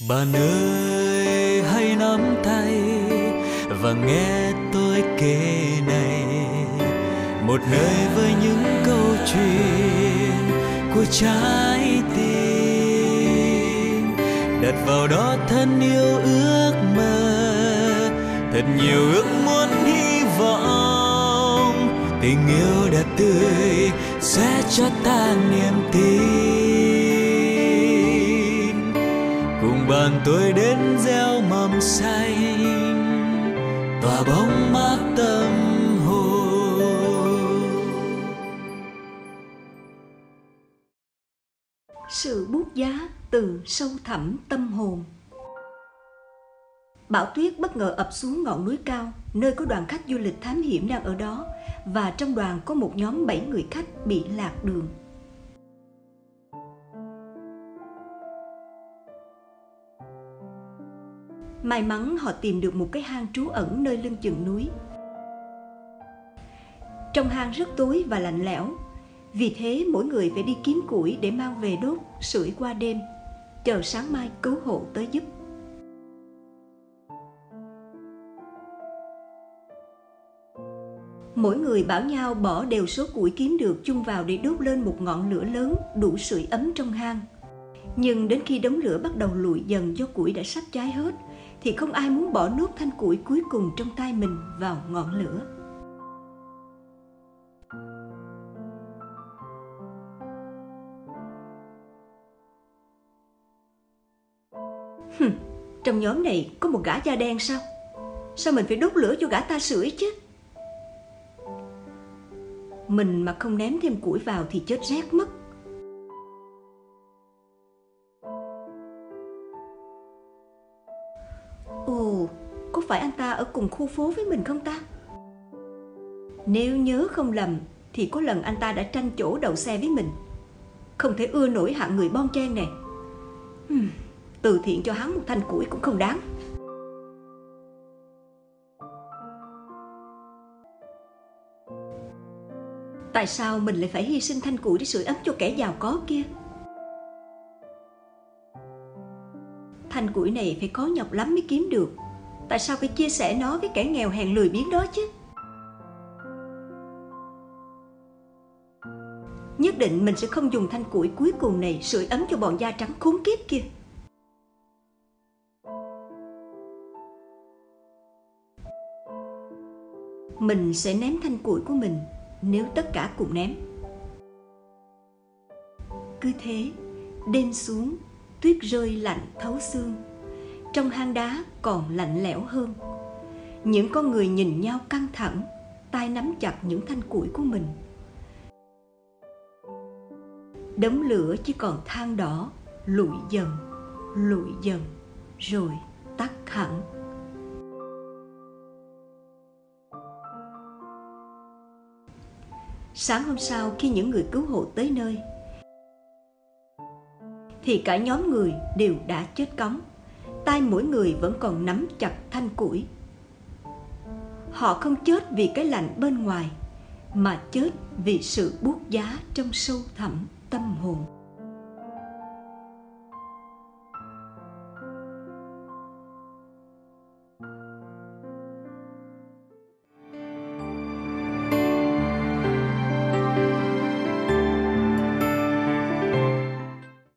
bạn ơi, hãy nắm tay và nghe tôi kể này. Một nơi với những câu chuyện của trái tim. Đặt vào đó thân yêu ước mơ, thật nhiều ước muốn hy vọng. Tình yêu đẹp tươi, sẽ cho ta niềm tin. Cùng tôi đến gieo mầm xanh tỏa bóng mát tâm hồn sự bút giá từ sâu thẳm tâm hồn Bão tuyết bất ngờ ập xuống ngọn núi cao, nơi có đoàn khách du lịch thám hiểm đang ở đó, và trong đoàn có một nhóm bảy người khách bị lạc đường. May mắn họ tìm được một cái hang trú ẩn nơi lưng chừng núi. Trong hang rất tối và lạnh lẽo, vì thế mỗi người phải đi kiếm củi để mang về đốt, sưởi qua đêm, chờ sáng mai cứu hộ tới giúp. mỗi người bảo nhau bỏ đều số củi kiếm được chung vào để đốt lên một ngọn lửa lớn đủ sưởi ấm trong hang. Nhưng đến khi đống lửa bắt đầu lụi dần do củi đã sắp cháy hết, thì không ai muốn bỏ nốt thanh củi cuối cùng trong tay mình vào ngọn lửa. Hừm, trong nhóm này có một gã da đen sao? Sao mình phải đốt lửa cho gã ta sưởi chứ? mình mà không ném thêm củi vào thì chết rét mất ồ có phải anh ta ở cùng khu phố với mình không ta? Nếu nhớ không lầm, thì có lần anh ta đã tranh chỗ đậu xe với mình. Không thể ưa nổi hạng người bon chen này. Từ thiện cho hắn một thanh củi cũng không đáng. Tại sao mình lại phải hy sinh thanh củi để sưởi ấm cho kẻ giàu có kia? Thanh củi này phải có nhọc lắm mới kiếm được. Tại sao phải chia sẻ nó với kẻ nghèo hèn lười biếng đó chứ? Nhất định mình sẽ không dùng thanh củi cuối cùng này sưởi ấm cho bọn da trắng khốn kiếp kia. Mình sẽ ném thanh củi của mình, nếu tất cả cùng ném cứ thế đêm xuống tuyết rơi lạnh thấu xương. Trong hang đá còn lạnh lẽo hơn. Những con người nhìn nhau căng thẳng, tay nắm chặt những thanh củi của mình. Đống lửa chỉ còn than đỏ, lụi dần lụi dần, rồi tắt hẳn. Sáng hôm sau khi những người cứu hộ tới nơi thì cả nhóm người đều đã chết cóng. Tay mỗi người vẫn còn nắm chặt thanh củi. Họ không chết vì cái lạnh bên ngoài, mà chết vì sự buốt giá trong sâu thẳm tâm hồn.